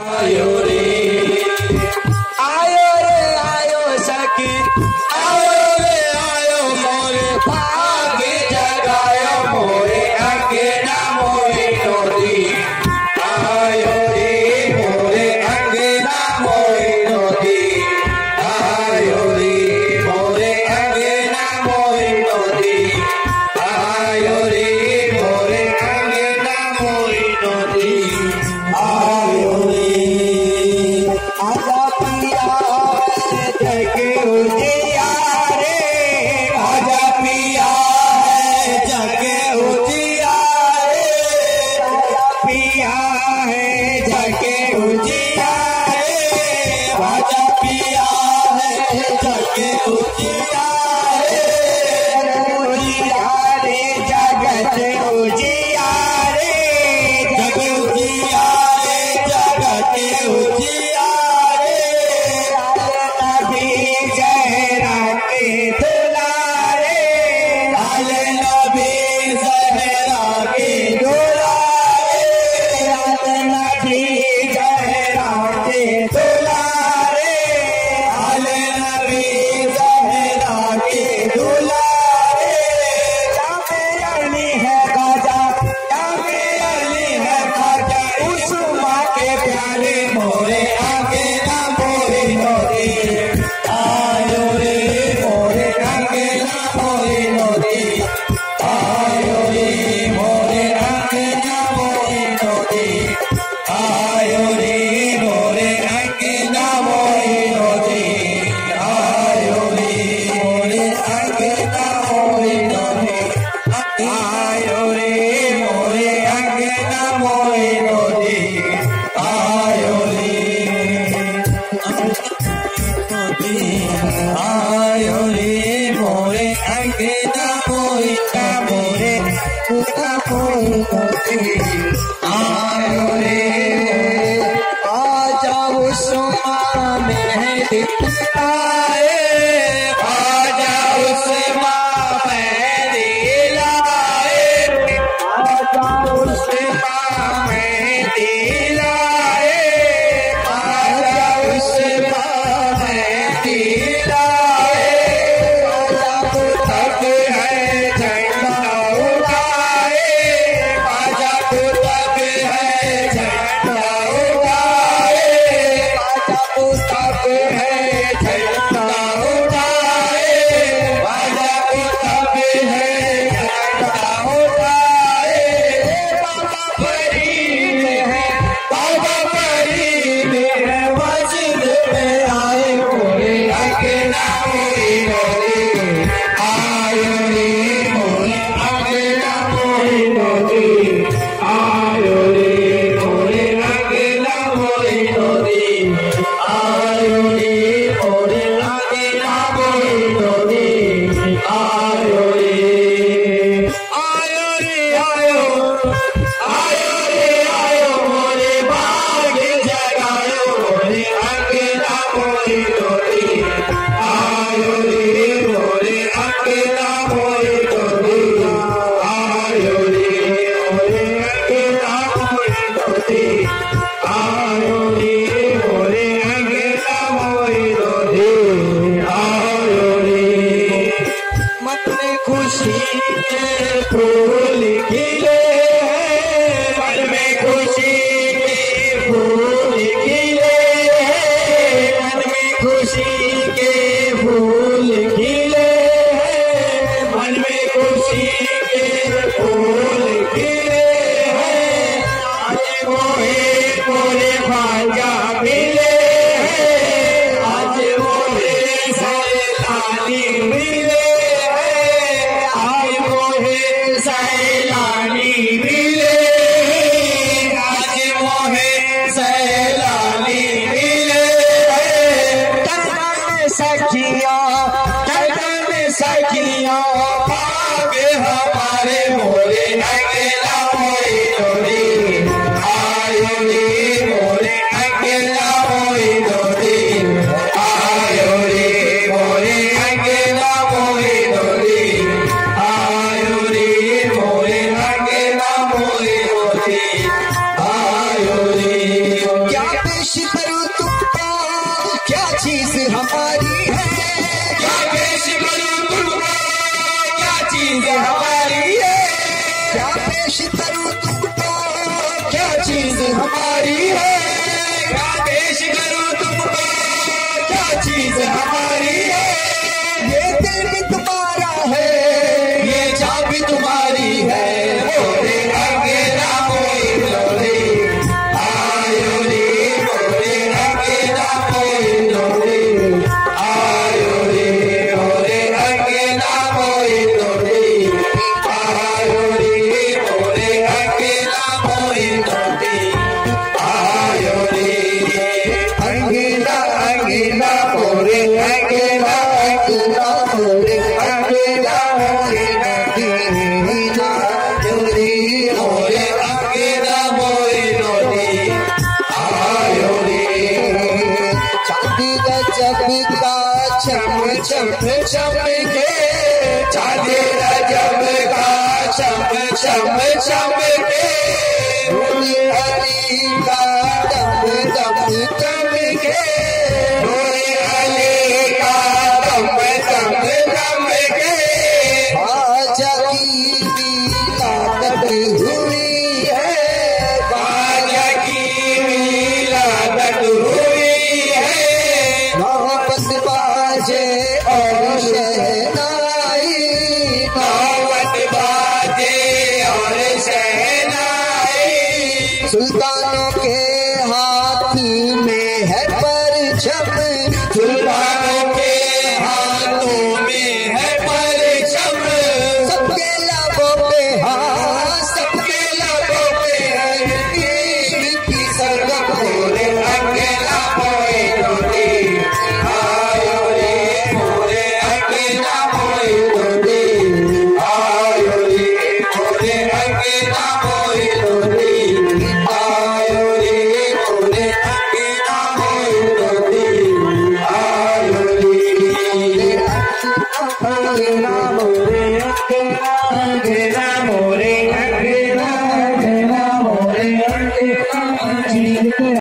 Ayuri. que te enamoré, te enamoré, हरी है शम के चांदी रजब का शम शम शम के भूल हरी का दम दम के भूल हरी का दम दम के आज की मिलावट हुई है आज की मिलावट हुई है। मोहब्बत বাজে অভিষেক